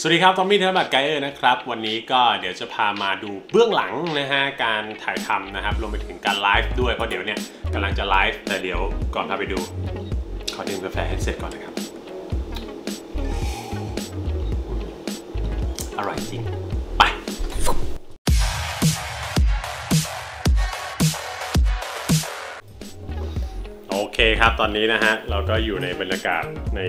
สวัสดีครับ ทอมมี่เทอร์บัตไกเออร์นะครับ วันนี้ก็เดี๋ยวจะพามาดูเบื้องหลังนะฮะ การถ่ายทำนะครับ รวมไปถึงการไลฟ์ด้วย เพราะเดี๋ยวเนี่ยกำลังจะไลฟ์ แต่เดี๋ยวก่อนพาไปดู ขอดื่มกาแฟให้เสร็จก่อนนะครับ อร่อยจริง ครับตอนนี้นะฮะ เราก็อยู่ในบรรยากาศใน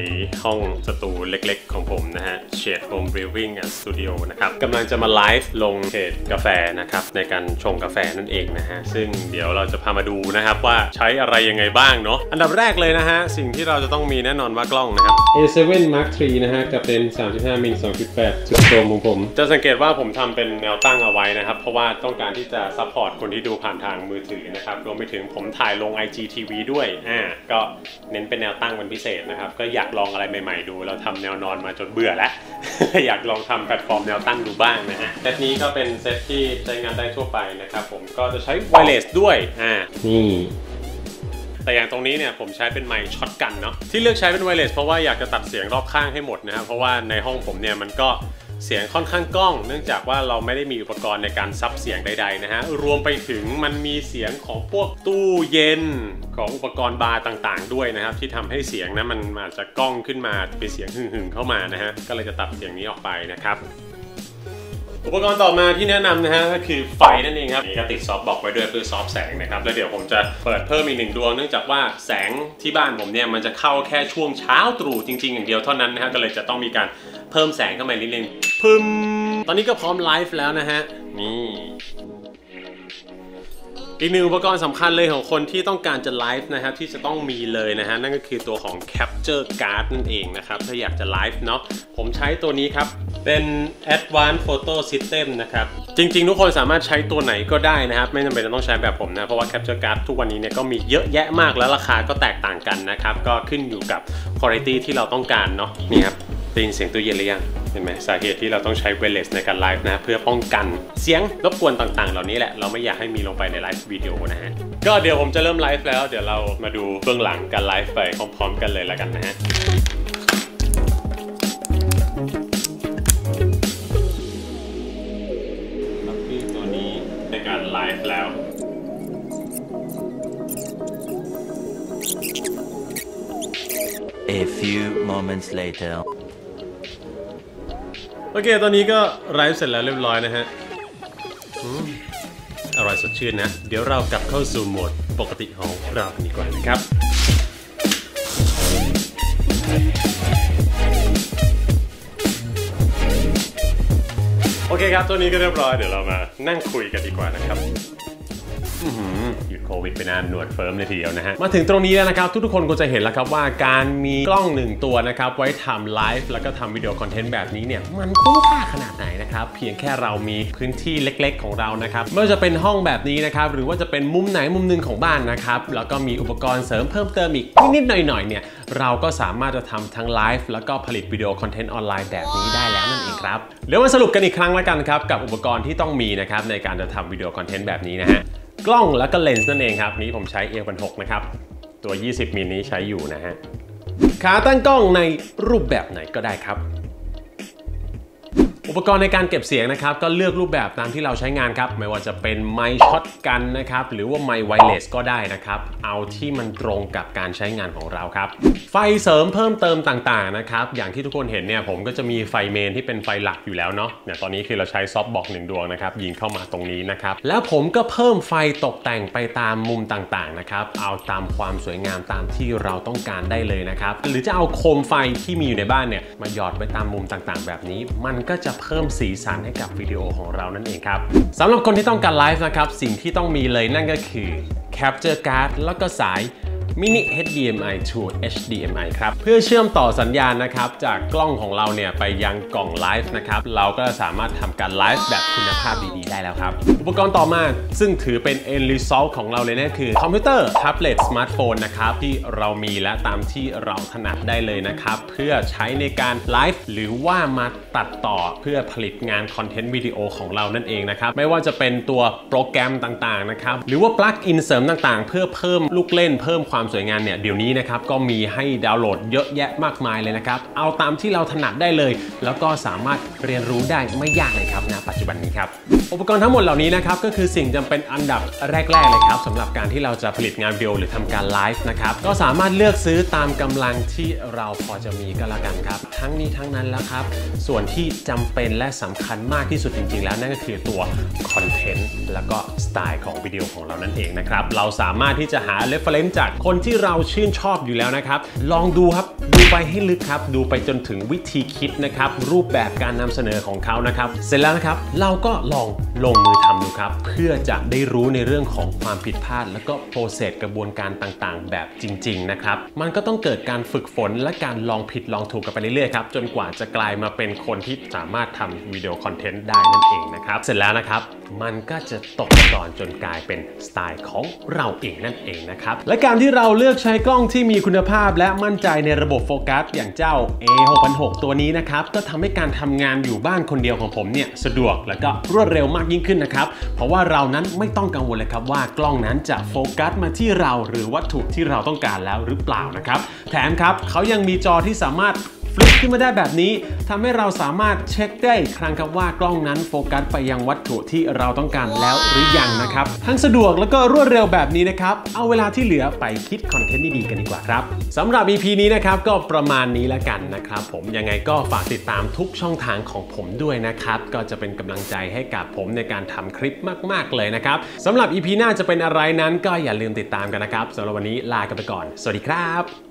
ห้องสตูเล็กๆ ของผมนะฮะ Shade Home Brewing and Studio นะครับกำลังจะมาไลฟ์ลงเพจกาแฟนะครับ ในการชงกาแฟนั่นเองนะฮะ ซึ่งเดี๋ยวเราจะพามาดูนะครับว่าใช้อะไรยังไงบ้างเนาะอันดับแรกเลยนะฮะ สิ่งที่เราจะต้องมีแน่นอนว่ากล้องนะครับ A7 Mark III นะฮะกับเป็น 35มิล2.8จุดโคมของผม จะสังเกตว่าผมทำเป็นแนวตั้งเอาไว้นะครับเพราะว่าต้องการที่จะ support คนที่ดูผ่านทางมือถือนะครับรวมไปถึงผมถ่ายลง IGTV ด้วยอ่าก็เน้นเป็นแนวตั้งเป็นพิเศษนะครับ ก็อยากลองอะไรใหม่ๆดู เราทำแนวนอนมาจนเบื่อแล้ว อยากลองทำแพลตฟอร์มแนวตั้งดูบ้างนะฮะเซตนี้ก็เป็นเซตที่ใช้งานได้ทั่วไปนะครับ ผมก็จะใช้ wireless ด้วยอ่านี่แต่อย่างตรงนี้เนี่ยผมใช้เป็นไมค์ shotgun เนาะที่เลือกใช้เป็น wireless เพราะว่าอยากจะตัดเสียงรอบข้างให้หมดนะครับเพราะว่าในห้องผมเนี่ยมันก็เสียงค่อนข้างก้อง เนื่องจากว่าเราไม่ได้มีอุปกรณ์ในการซับเสียงใดๆนะฮะ รวมไปถึงมันมีเสียงของพวกตู้เย็น ของอุปกรณ์บาร์ต่างๆ ด้วยนะครับ ที่ทำให้เสียงนะมันอาจจะกล้องขึ้นมาเป็นเสียงหึ่งๆเข้ามานะฮะก็เลยจะตัดเสียงนี้ออกไปนะครับอุปกรณ์ต่อมาที่แนะนำนะฮะก็คือไฟนั่นเองครับนี่ก็ติดซอฟบอกไว้ด้วยเพื่อซอฟแสงนะครับแล้วเดี๋ยวผมจะเปิดเพิ่มอีกหนึ่งดวงเนื่องจากว่าแสงที่บ้านผมเนี่ยมันจะเข้าแค่ช่วงเช้าตรู่จริง ๆ อย่างเดียวเท่านั้นนะฮะก็เลยจะต้องมีการเพิ่มแสงเข้ามานิดนึงพึมตอนนี้ก็พร้อมไลฟ์แล้วนะฮะนี่ อีกหนึ่งอุปกรณ์สำคัญเลยของคนที่ต้องการจะไลฟ์นะครับที่จะต้องมีเลยนะฮะนั่นก็คือตัวของ Capture Card นั่นเองนะครับถ้าอยากจะไลฟ์เนาะผมใช้ตัวนี้ครับ เป็น Advanced Photo System นะครับ จริงๆ ทุกคนสามารถใช้ตัวไหนก็ได้นะครับ ไม่จำเป็นต้องใช้แบบผมนะ เพราะว่า Capture Card ทุกวันนี้เนี่ยก็มีเยอะแยะมากแล้วราคาก็แตกต่างกันนะครับ ก็ขึ้นอยู่กับ Quality ที่เราต้องการเนาะนี่ครับ ได้ยินเสียงตู้เย็นหรือยังเห็นไหมสาเหตุที่เราต้องใช้เวเลสในการไลฟ์นะเพื่อป้องกันเสียงรบกวนต่างๆ เหล่านี้แหละเราไม่อยากให้มีลงไปในไลฟ์วิดีโอนะฮะก็เดี๋ยวผมจะเริ่มไลฟ์แล้วเดี๋ยวเรามาดูเบื้องหลังการไลฟ์ไปพร้อมๆ กันเลยล้วกันนะฮะตัวนี้ในการไลฟ์แล้ว A few moments later. โอเค ตอนนี้ก็ไลฟ์เสร็จแล้วเรียบร้อยนะฮะอร่อยสดชื่นนะ เดี๋ยวเรากลับเข้าสู่โหมดปกติของเรากันดีกว่านะครับโอเคครับตัวนี้ก็เรียบร้อย เดี๋ยวเรามานั่งคุยกันดีกว่านะครับ หยุดโควิดไปนานหนวดเฟิ้มเลยทีเดียวนะฮะ มาถึงตรงนี้แล้วนะครับ ทุกๆคนก็จะเห็นแล้วครับว่าการมีกล้องหนึ่งตัวนะครับ ไว้ทำไลฟ์แล้วก็ทำวิดีโอ content แบบนี้เนี่ย มันคุ้มค่าขนาดไหนนะครับ เพียงแค่เรามีพื้นที่เล็กๆของเรานะครับไม่ว่าจะเป็นห้องแบบนี้นะครับ หรือว่าจะเป็นมุมไหนมุมหนึ่งของบ้านนะครับแล้วก็มีอุปกรณ์เสริมเพิ่มเติมอีกนิดๆหน่อยๆเนี่ยเราก็สามารถจะทำทั้งไลฟ์แล้วก็ผลิตวิดีโอ content ออนไลน์แบบนี้ได้แล้วนั่นเองครับเดี๋ยวมาสรุปกันอีกครั้งแล้วกันครับกับอุปกรณ์ที่ต้องมีนะครับในการจะทำวิดีโอ content แบบนี้นะฮะ กล้องแล้วก็เลนส์นั่นเองครับ นี้ผมใช้เอวัน6นะครับ ตัว 20มิลนี้ใช้อยู่นะฮะ ขาตั้งกล้องในรูปแบบไหนก็ได้ครับ อุปกรณ์ในการเก็บเสียงนะครับก็เลือกรูปแบบตามที่เราใช้งานครับ ไม่ว่าจะเป็นไมค์ shotgun นะครับหรือว่าไมค์ wireless ก็ได้นะครับ เอาที่มันตรงกับการใช้งานของเราครับ ไฟเสริมเพิ่มเติมต่างๆนะครับอย่างที่ทุกคนเห็นเนี่ยผมก็จะมีไฟเมนที่เป็นไฟหลักอยู่แล้วเนาะเนี่ยตอนนี้คือเราใช้ซอฟต์บอกหนึ่งดวงนะครับยิงเข้ามาตรงนี้นะครับแล้วผมก็เพิ่มไฟตกแต่งไปตามมุมต่างๆนะครับเอาตามความสวยงามตามที่เราต้องการได้เลยนะครับหรือจะเอาโคมไฟที่มีอยู่ในบ้านเนี่ยมาหยอดไว้ตามมุมต่างๆ แบบนี้ มันก็จะเพิ่มสีสันให้กับวิดีโอของเรานั่นเองครับสำหรับคนที่ต้องการไลฟ์นะครับ สิ่งที่ต้องมีเลยนั่นก็คือ Capture Card แล้วก็สาย Mini HDMI to HDMI ครับ เพื่อเชื่อมต่อสัญญาณนะครับ จากกล้องของเราเนี่ยไปยังกล่องไลฟ์นะครับ เราก็สามารถทำการไลฟ์แบบคุณภาพดีๆ ได้แล้วครับ อุปกรณ์ต่อมาซึ่งถือเป็น end result ของเราเลยนั่นคือคอมพิวเตอร์แท็บเล็ตสมาร์ทโฟนนะครับ ที่เรามีและตามที่เราถนัดได้เลยนะครับ เพื่อใช้ในการไลฟ์หรือว่ามาตัดต่อเพื่อผลิตงานคอนเทนต์วิดีโอของเรานั่นเองนะครับ ไม่ว่าจะเป็นตัวโปรแกรมต่างๆนะครับหรือว่าปลั๊กอินเสริมต่างๆ เพื่อเพิ่มลูกเล่นเพิ่มความสวยงามเนี่ยเดี๋ยวนี้นะครับก็มีให้ดาวน์โหลดเยอะแยะมากมายเลยนะครับเอาตามที่เราถนัดได้เลย แล้วก็สามารถเรียนรู้ได้ไม่ยากเลยครับณปัจจุบันนี้ครับ อุปกรณ์ทั้งหมดเหล่านี้นะครับก็คือสิ่งจำเป็นอันดับแรกๆเลยครับสำหรับการที่เราจะผลิตงานวิดีโอหรือทำการไลฟ์นะครับก็สามารถเลือกซื้อตามกำลังที่เราพอจะมีก็แล้วกันครับ ทั้งนี้ทั้งนั้นแล้วครับ ส่วนที่จำเป็นและสำคัญมากที่สุดจริง ๆ แล้วนั่นก็คือตัว content แล้วก็สไตล์ของวิดีโอของเรานั่นเองนะครับเราสามารถที่จะหา reference จากคนที่เราชื่นชอบอยู่แล้วนะครับลองดูครับ ดูไปให้ลึกครับ ดูไปจนถึงวิธีคิดนะครับ รูปแบบการนำเสนอของเขานะครับ เสร็จแล้วนะครับ เราก็ลอง ลงมือทำดูครับ เพื่อจะได้รู้ในเรื่องของความผิดพลาด แล้วก็ process กระบวนการต่างๆ แบบจริง ๆ นะครับ มันก็ต้องเกิดการฝึกฝนและการลองผิดลองถูกกันไปเรื่อยๆครับจนกว่าจะกลายมาเป็นคนที่สามารถทำวิดีโอ content ได้นั่นเองนะครับเสร็จแล้วนะครับมันก็จะตกตอนจนกลายเป็นสไตล์ของเราเองนั่นเองนะครับและการที่เราเลือกใช้กล้องที่มีคุณภาพ และมั่นใจในระบบโฟกัสอย่างเจ้า A6006 ตัวนี้นะครับก็ทำให้การทำงานอยู่บ้านคนเดียวของผมเนี่ยสะดวกและก็รวดเร็วมากยิ่งขึ้นนะครับ เพราะว่าเรานั้นไม่ต้องกังวลเลยครับว่ากล้องนั้นจะโฟกัสมาที่เราหรือวัตถุที่เราต้องการแล้วหรือเปล่านะครับ แถมครับเขายังมีจอที่สามารถ ฟลิปขึ้นมาได้แบบนี้ทำให้เราสามารถเช็คได้อีกครั้งครับว่ากล้องนั้นโฟกัสไปยังวัตถุที่เราต้องการแล้วหรือยังนะครับ ทั้งสะดวกแล้วก็รวดเร็วแบบนี้นะครับ เอาเวลาที่เหลือไปคิดคอนเทนต์ดีๆกันดีกว่าครับสำหรับ EP นี้นะครับก็ประมาณนี้แล้วกันนะครับ ผมยังไงก็ฝากติดตามทุกช่องทางของผมด้วยนะครับ ก็จะเป็นกำลังใจให้กับผมในการทำคลิปมาก ๆ เลยนะครับสำหรับ EP หน้าจะเป็นอะไรนั้นก็อย่าลืมติดตามกันนะครับสำหรับวันนี้ลากันไปก่อน สวัสดีครับ